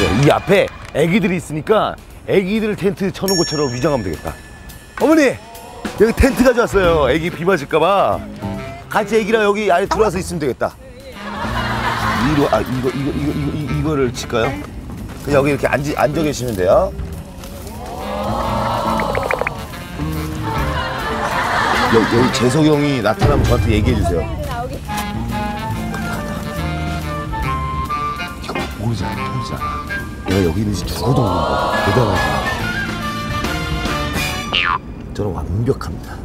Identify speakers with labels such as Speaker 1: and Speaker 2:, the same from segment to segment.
Speaker 1: 네, 이 앞에 애기들이 있으니까 애기들 텐트 쳐놓은 것처럼 위장하면 되겠다. 어머니 여기 텐트 가져왔어요. 애기 비 맞을까봐 같이 애기랑 여기 안에 들어와서 있으면 되겠다. 위로 아 이거 이거 이거 이거 이- 이거를 칠까요? 그냥 여기 이렇게 앉 앉아 계시면 돼요. 여기, 여기 재석 형이 나타나면 저한테 얘기해 주세요. 모르잖아, 모르잖아. 내가 여기 있는지 누구도 모르는 거야. 대단하지. 저는 완벽합니다.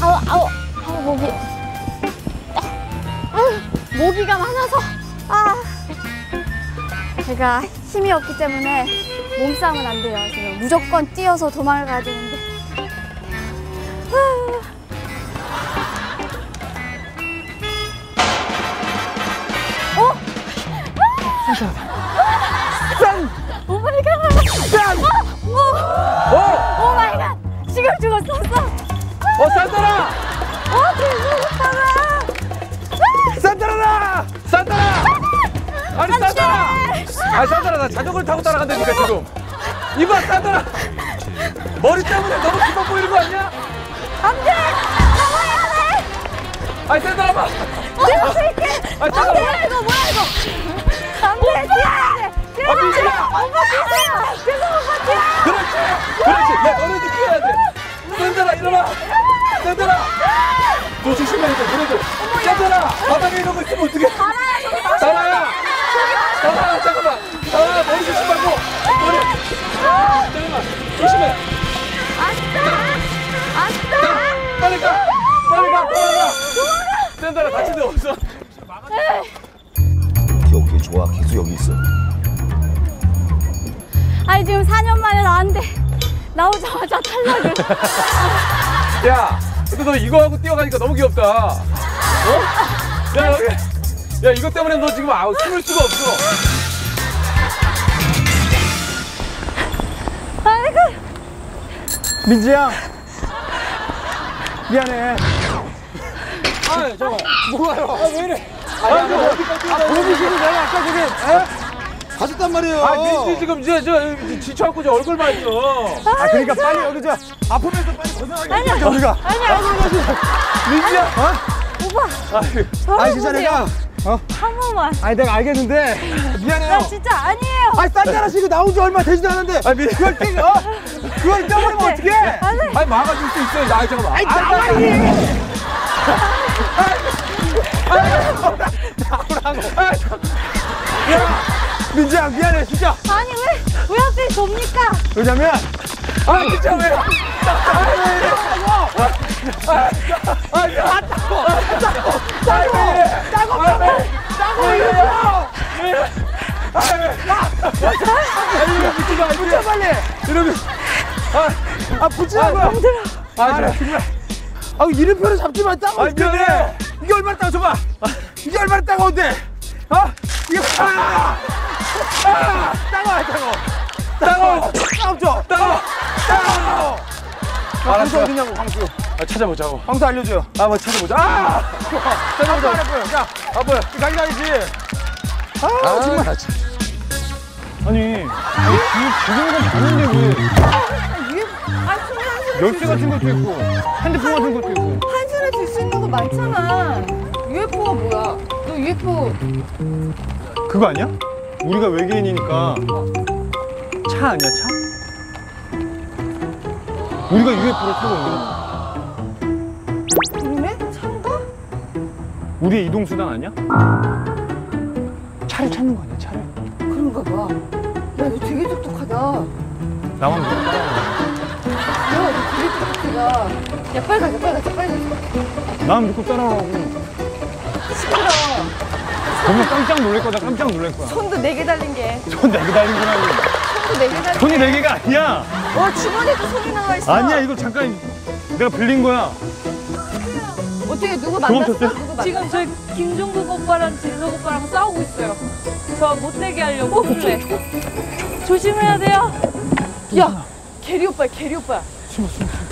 Speaker 2: 아우 아우 아우 목이 아우 모기가 많아서 아 제가 힘이 없기 때문에 몸싸움은 안 돼요 지금 무조건 뛰어서 도망을 가야 되는데 짠! oh my god! 짠! 오! oh my god! 지금 죽었었어!
Speaker 3: 어 산다라!
Speaker 2: 어, 대박이다.
Speaker 3: 산다라다! 산다라! 아니 산다라! 아 산다라 나 자전거를 타고 따라간다니까 지금. 이봐 산다라! 머리 때문에 너무 기뻐 보이는 거 아니야?
Speaker 2: 안 돼! 돼!
Speaker 3: 아니 산타라 봐!
Speaker 2: 내가 쓸게!
Speaker 3: 아,
Speaker 2: 아,
Speaker 3: 잠깐만.
Speaker 2: 뭐야, 이거, 뭐야, 이거! 안 돼, 뛰어야 돼!
Speaker 3: 아, 민지야!
Speaker 2: 돼! 오빠 뛰세요! 계속 오빠 뛰어!
Speaker 3: 그렇지! 그렇지! 야 너네도 뛰어야 돼! 산타라 일어나! 산타라! 너 조심해야 돼 너네들! 산타라! 바닥에 이러고 있으면 어떡해! 사라야! 사라야 잠깐만! 사라야 머리 조심 말고! 머리! 잠깐만! 조심해!
Speaker 2: 아싸! 아싸!
Speaker 3: 빨리 가! 빨리 가! 빨리 가! 산타라 다친 데 없어!
Speaker 1: 좋아. 계속 여기 있어.
Speaker 2: 아니, 지금 4년 만에 나왔는데, 나오자마자 탈락을.
Speaker 3: 야! 근데 너 이거 하고 뛰어가니까 너무 귀엽다. 어? 야. 야, 이것 때문에 너 지금 아우 숨을 수가 없어.
Speaker 2: 아이고.
Speaker 4: 민지야 미안해
Speaker 3: 아, 저거. 뭐가요? 아, 왜 이래? 아, 저 어디까지
Speaker 4: 아 내가 아까 저기 에? 가셨단 말이에요
Speaker 3: 아, 민지 지금 저, 저, 지쳐갖고 저 얼굴 봐 있어.
Speaker 4: 아 그러니까 빨리 여기 저 아프면서 빨리 벗어나게
Speaker 2: 아니야.
Speaker 4: 우리가
Speaker 2: 아니, 아니,
Speaker 3: 민지야.
Speaker 4: 어?
Speaker 2: 오빠.
Speaker 3: 아유,
Speaker 4: 아니 진짜 내가 어?
Speaker 2: 한 번만.
Speaker 4: 아니 내가 알겠는데 미안해요
Speaker 2: 나 진짜 아니에요.
Speaker 4: 아니 딴따라 씨가 나온 지 얼마 되지도 않았는데
Speaker 3: 아, 민
Speaker 4: 그걸 땡 어? 그걸 떠버리면 어떡해
Speaker 2: 아니,
Speaker 3: 아니, 막아줄 수 있어요. 나, 잠깐만.
Speaker 4: 아니 나 와야지 민지야 미안해 진짜
Speaker 2: 아니, 왜, 왜 하필 접니까?
Speaker 4: 왜냐면
Speaker 3: 아, 진짜 왜? 아, 왜 이래? 아, 아, 야, 따고, 따고, 왜 이래? 왜 이래? 아, 왜? 아, 마,
Speaker 4: 붙여 빨리
Speaker 3: 이러면,
Speaker 4: 아 붙이라고요
Speaker 3: 아,
Speaker 4: 아, 나 정말. 아, 이름표를 따고
Speaker 3: 아,
Speaker 4: 있는데.
Speaker 3: 미안해.
Speaker 4: 이게 얼마나 따가워봐. 이게 얼마나 따가운데. 어? 이게 아! 아! 따가워, 따가워. 따가워. 따갑죠?
Speaker 3: 따고,
Speaker 4: 따가워. 아, 광수
Speaker 3: 알았어.
Speaker 4: 어디냐고, 광수.
Speaker 3: 아, 찾아보자고.
Speaker 4: 광수 알려줘요.
Speaker 3: 아, 뭐 찾아보자. 아,
Speaker 4: 광수 안 했고요. 자,
Speaker 3: 아, 뭐야?
Speaker 4: 가기 가야지. 아,
Speaker 3: 아,
Speaker 4: 정말.
Speaker 3: 나 진짜.
Speaker 4: 아니, 이 조경관 봤는데 왜
Speaker 2: 위에, 아,
Speaker 4: 열쇠 같은 것도 있고, 핸드폰 같은 것도 있고.
Speaker 2: 한 손에 들 수 있는 거 많잖아. 너 UFO
Speaker 4: 그거 아니야? 우리가 외계인이니까 차 아니야 차? 우리가 UFO를 타고 온 거야?
Speaker 2: 그러네? 차인가?
Speaker 4: 우리의 이동 수단 아니야? 차를 찾는 거 아니야 차를?
Speaker 2: 그런가 봐. 야, 너 되게 똑똑하다.
Speaker 4: 나만
Speaker 2: 야, 너 되게 똑똑하다. 야, 빨리 가자, 빨리 가자, 빨리 가자.
Speaker 4: 나만 믿고 따라오라고. 보면 깜짝 놀랄 거다 깜짝 놀랄 거야
Speaker 2: 손도 네 개 달린 게.
Speaker 4: 손 내게 달린 거라고
Speaker 2: 손도 네 개 달린
Speaker 4: 손이 네 개가 아니야
Speaker 2: 와, 주머니에도 손이 나와 있어.
Speaker 4: 아니야 이거 잠깐 내가 빌린 거야
Speaker 2: 어떻게 누구 만났어? 누구 만났어?
Speaker 5: 지금 저희 김종국 오빠랑 재석 오빠랑 싸우고 있어요. 저 못되게 하려고. 네. 조심해야 돼요.
Speaker 2: 야, 게리 오빠야, 게리 오빠야.
Speaker 4: 숨어 숨어 숨어